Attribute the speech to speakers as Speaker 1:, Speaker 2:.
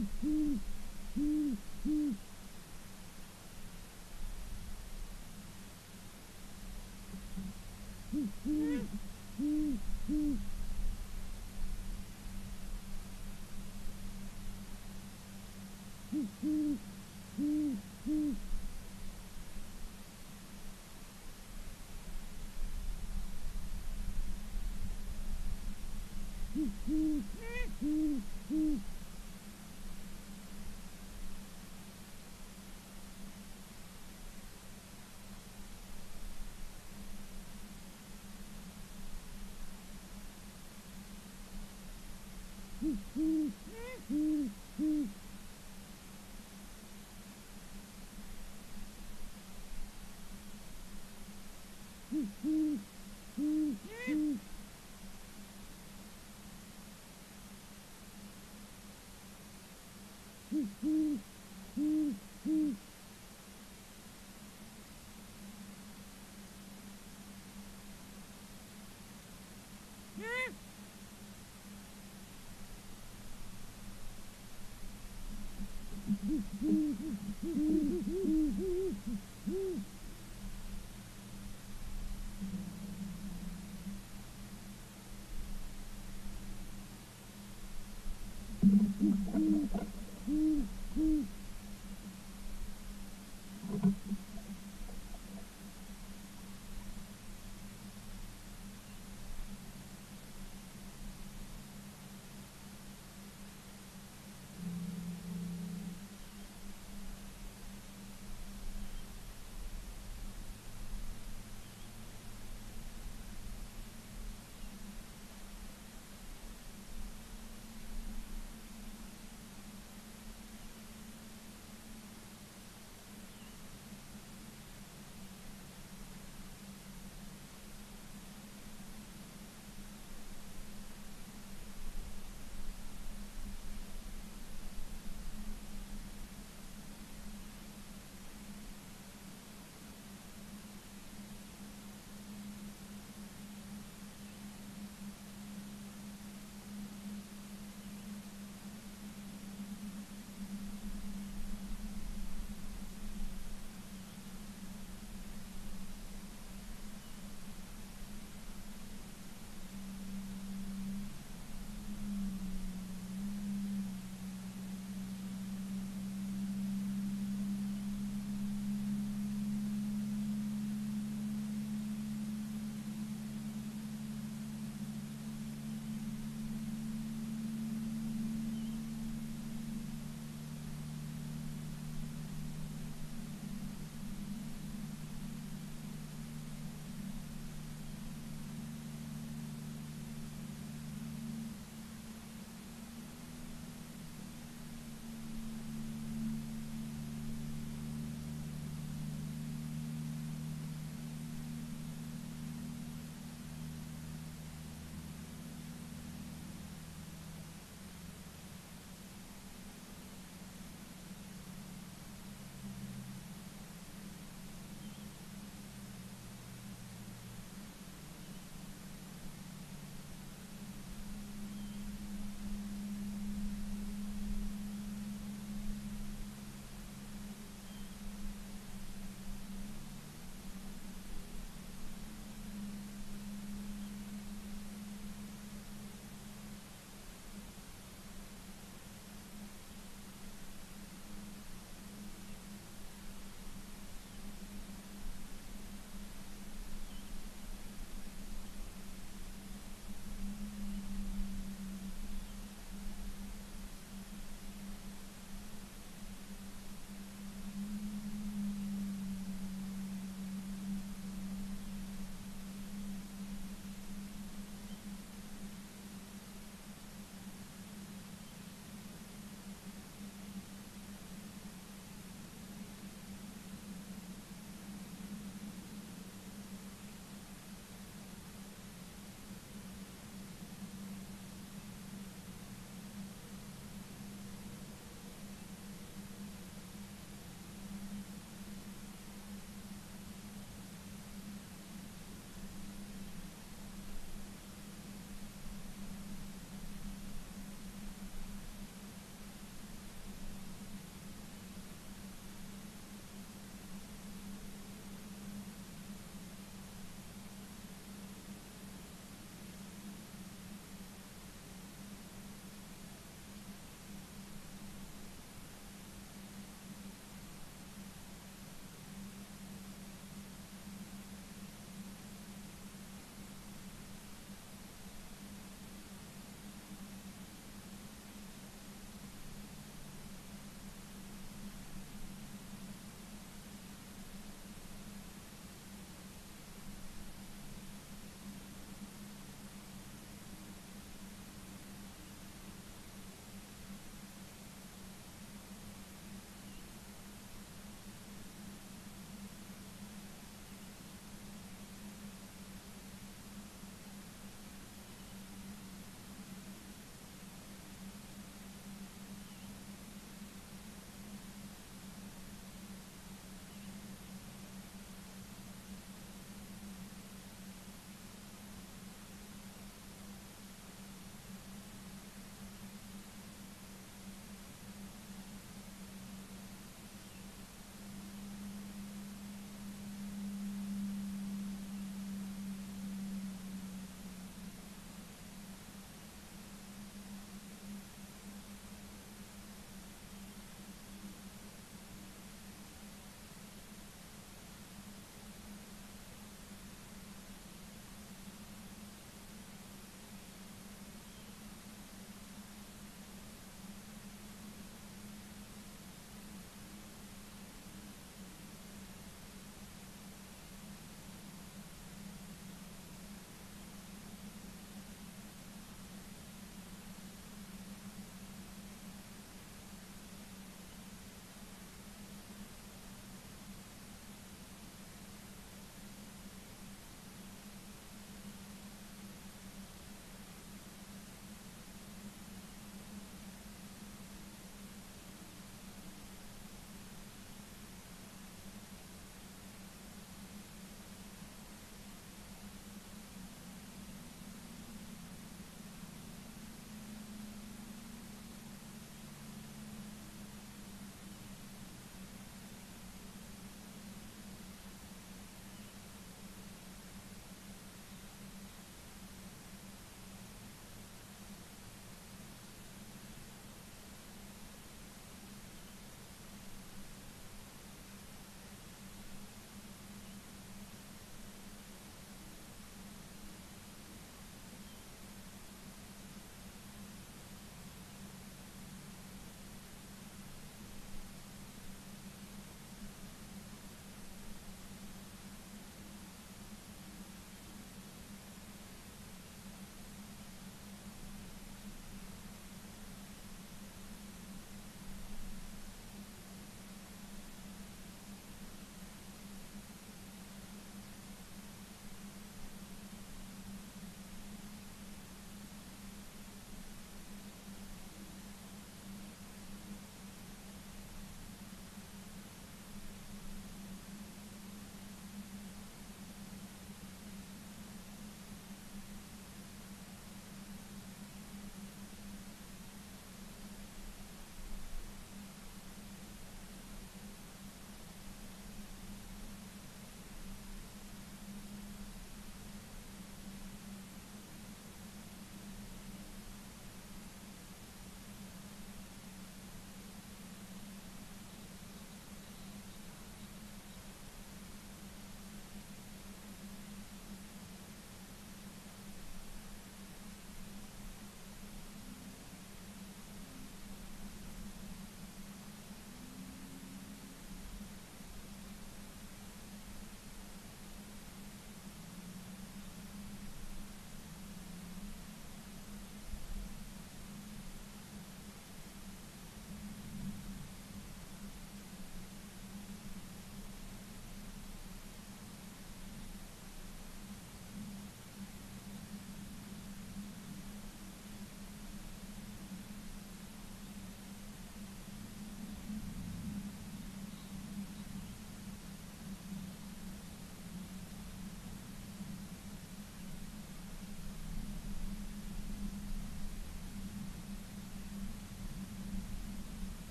Speaker 1: Mm-hmm. Mm-hmm.